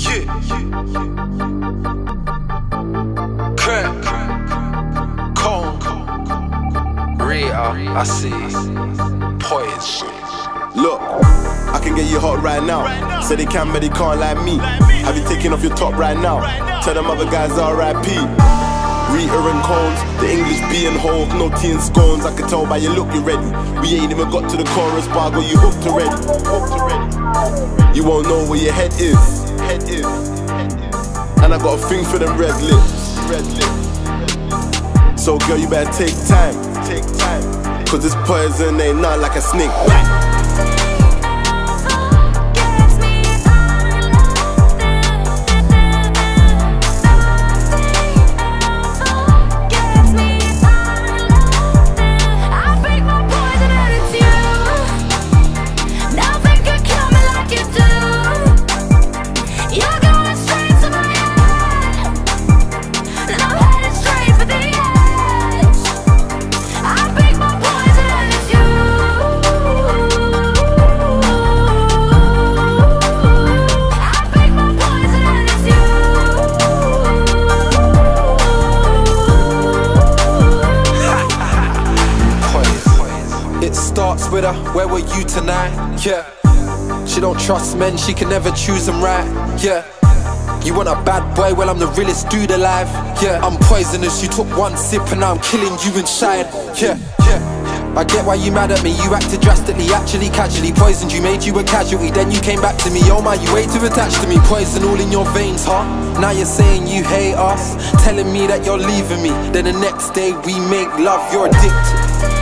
Yeah. Crack. Cone. Rhea. I see. Poison. Look, I can get you hot right now. Say they can, but they can't like me. Have you taken off your top right now? Tell them other guys RIP. Rita and cones, the English B and Hove, no tea and scones. I can tell by your look you're ready. We ain't even got to the chorus, but you. Hooked already. You won't know where your head is. Head is. And I got a thing for them red lips. Red lips. So girl, you better take time. Take time. Cause this poison ain't not like a snake. It starts with her, where were you tonight? Yeah. She don't trust men, she can never choose them right. Yeah. You want a bad boy? Well, I'm the realest dude alive. Yeah. I'm poisonous, you took one sip and now I'm killing you inside. Yeah. Yeah. I get why you mad at me, you acted drastically, actually casually poisoned you, made you a casualty, then you came back to me, oh my, you way too attached to me, poison all in your veins, huh? Now you're saying you hate us, telling me that you're leaving me, then the next day we make love, you're addicted.